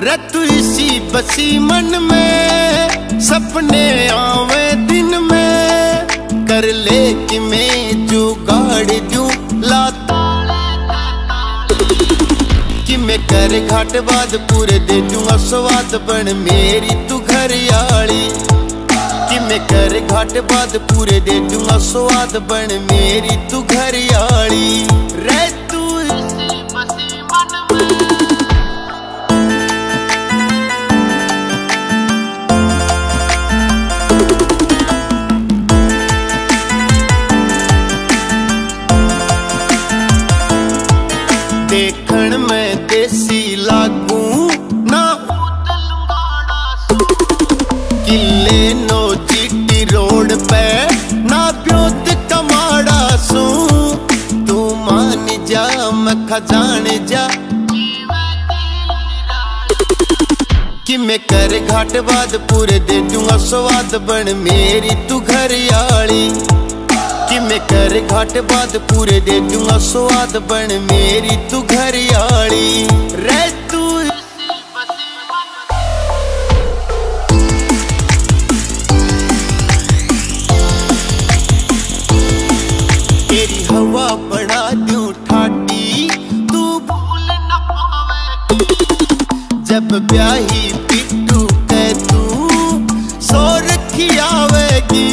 रतु इसी बसी मन में, सपने आवे दिन में। कर ले कि मैं जुगाड़ दू लाता। कि मैं कर घाट बाद पूरे दे दूँगा स्वाद बन मेरी तू घर यार। कि मैं कर घाट बाद पूरे दे दूँगा स्वाद बन मेरी तू घर मैं जाने जा। कि मैं कर घाट बाद पूरे दे दूँगा स्वाद बन मेरी तू घर आली कि मैं कर घाट बाद पूरे दे दूँगा स्वाद बन मेरी तू घर आली रह ब्याही पिट्टू कह तू। सो रखी आवेगी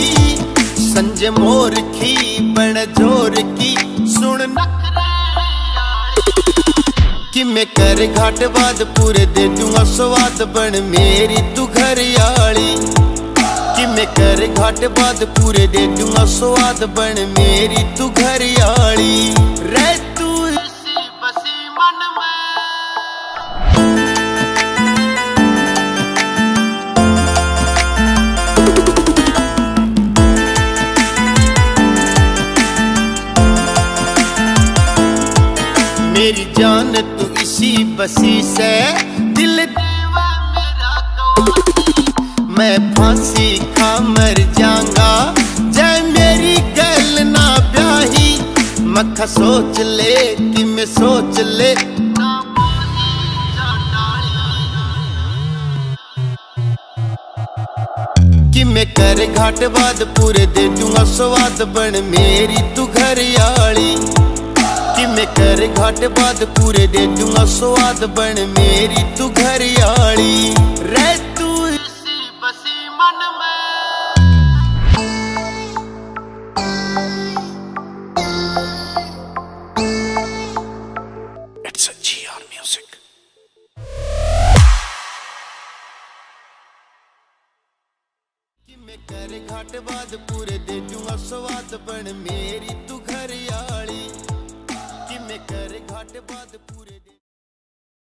संजय मोर की, बण ज़ोर की। सुन कि मैं कर घाट बाद पूरे दे दूँगा स्वाद बन मेरी तू घर आली कि मैं कर घाट बाद पूरे दे दूँगा स्वाद बन मेरी तू घर आली मेरी जान तू इसी बसी से दिल देवा मेरा तो मैं फांसी खा मर जाऊँगा। जय मेरी गल ना ब्याही। मक्खा सोच ले कि मैं सोच ले। कि मैं कर घाट बाद पूरे दे दूँगा स्वाद बन मेरी तू घर आली मैं कर घाट बाद पूरे दे दूँगा स्वाद बन मेरी तू घर आली रह तू इसी बसी मन में। It's बाद पूरे दे दूँगा स्वाद बन मेरी तू घर आली कि मैं कर घाट बाद पूरे